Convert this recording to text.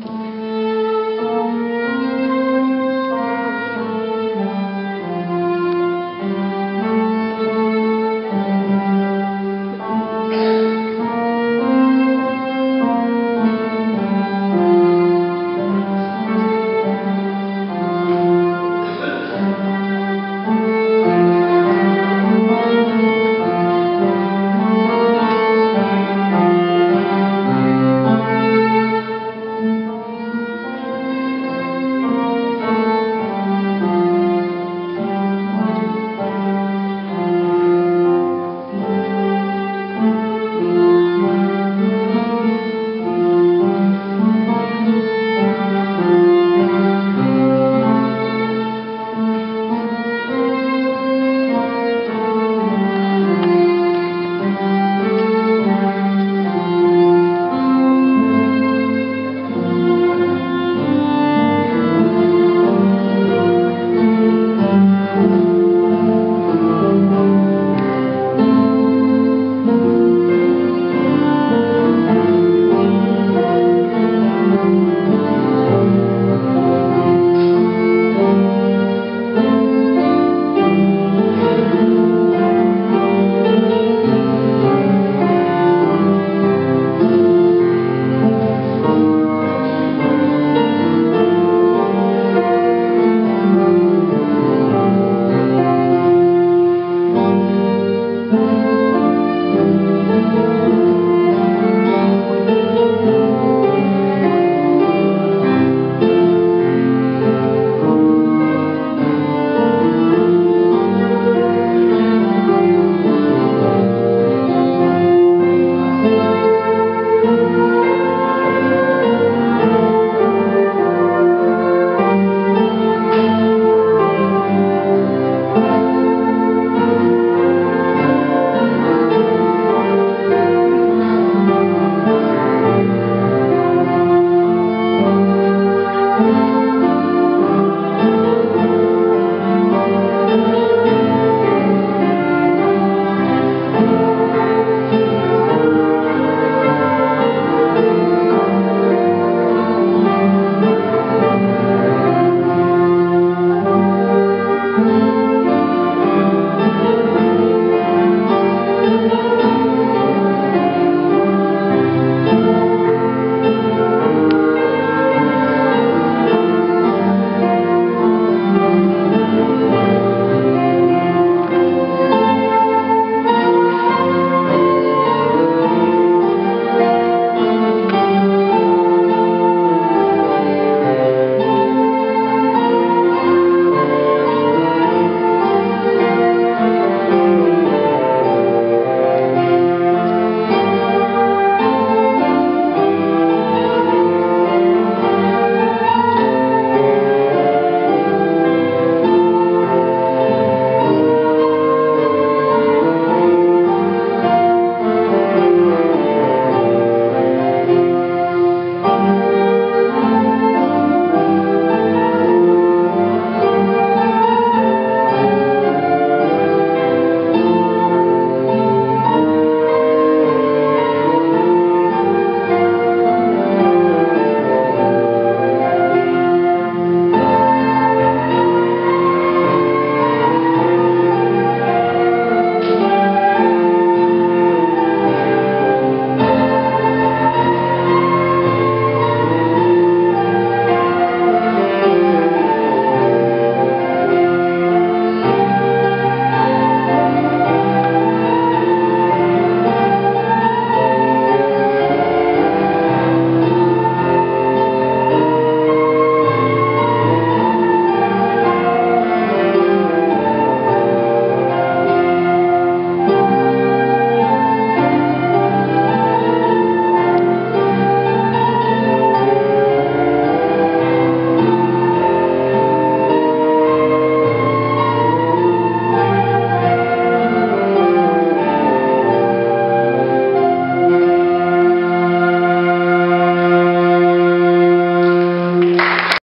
Música